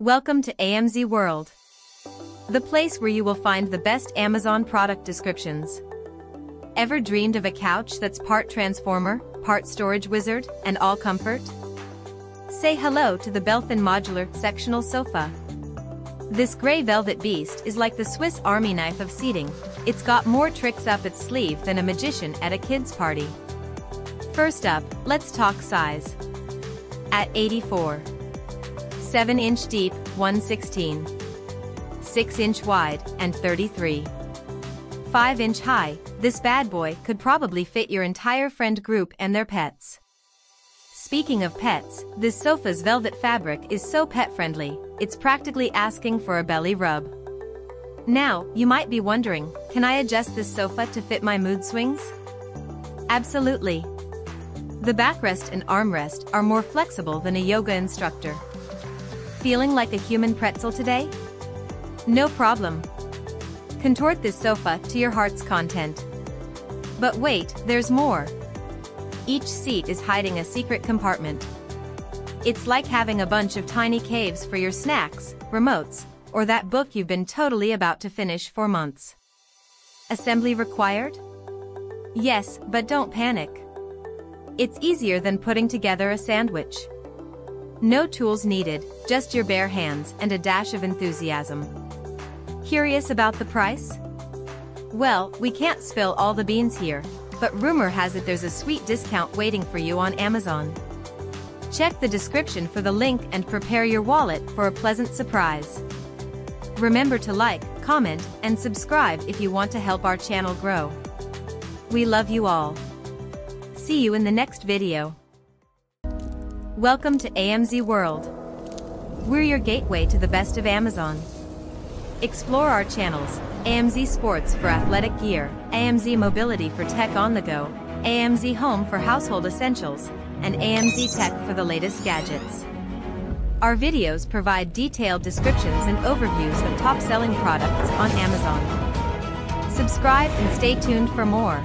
Welcome to AMZ World, the place where you will find the best Amazon product descriptions. Ever dreamed of a couch that's part transformer, part storage wizard, and all comfort? Say hello to the Belffin Modular Sectional Sofa. This gray velvet beast is like the Swiss army knife of seating, it's got more tricks up its sleeve than a magician at a kid's party. First up, let's talk size. At 84. 7 inch deep, 116. 6 inch wide, and 33. 5 inch high, this bad boy could probably fit your entire friend group and their pets. Speaking of pets, this sofa's velvet fabric is so pet-friendly, it's practically asking for a belly rub. Now, you might be wondering, can I adjust this sofa to fit my mood swings? Absolutely. The backrest and armrest are more flexible than a yoga instructor. Feeling like a human pretzel today? No problem. Contort this sofa to your heart's content. But wait, there's more. Each seat is hiding a secret compartment. It's like having a bunch of tiny caves for your snacks, remotes, or that book you've been totally about to finish for months. Assembly required? Yes, but don't panic. It's easier than putting together a sandwich. No tools needed, just your bare hands and a dash of enthusiasm. Curious about the price? Well, we can't spill all the beans here, but rumor has it there's a sweet discount waiting for you on Amazon. Check the description for the link and prepare your wallet for a pleasant surprise. Remember to like, comment, and subscribe if you want to help our channel grow. We love you all. See you in the next video. Welcome to AMZ World. We're your gateway to the best of Amazon. Explore our channels, AMZ Sports for athletic gear, AMZ Mobility for tech on the go, AMZ Home for household essentials, and AMZ Tech for the latest gadgets. Our videos provide detailed descriptions and overviews of top-selling products on Amazon. Subscribe and stay tuned for more.